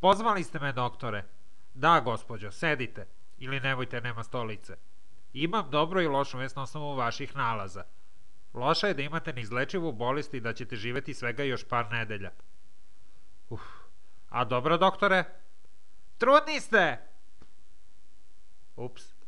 Pozvali ste me, doktore. Da, gospođo, sedite. Ili nemojte, nema stolice. Imam dobro i lošu vest na osnovu vaših nalaza. Loša je da imate neizlečivu bolest i da ćete živeti svega još par nedelja. Uf, a dobro, doktore? Trudni ste! Ups.